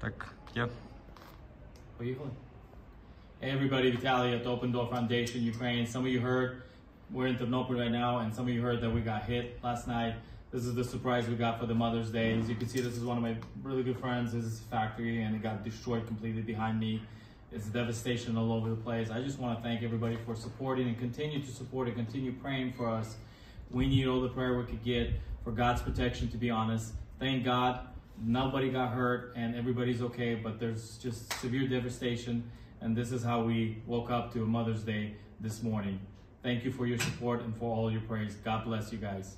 Так, є. Поїхали. Hey everybody, Vitaly at the Open Door Foundation, Ukraine. Some of you heard we're in Ternopil right now, and some of you heard that we got hit last night. This is the surprise we got for the Mother's Day. As you can see, this is one of my really good friends. This is a factory, and it got destroyed completely behind me. It's devastation all over the place. I just want to thank everybody for supporting and continue to support and continue praying for us. We need all the prayer we could get for God's protection, to be honest. Thank God nobody got hurt and everybody's okay, but there's just severe devastation. And this is how we woke up to a Mother's Day this morning. Thank you for your support and for all your praise. God bless you guys.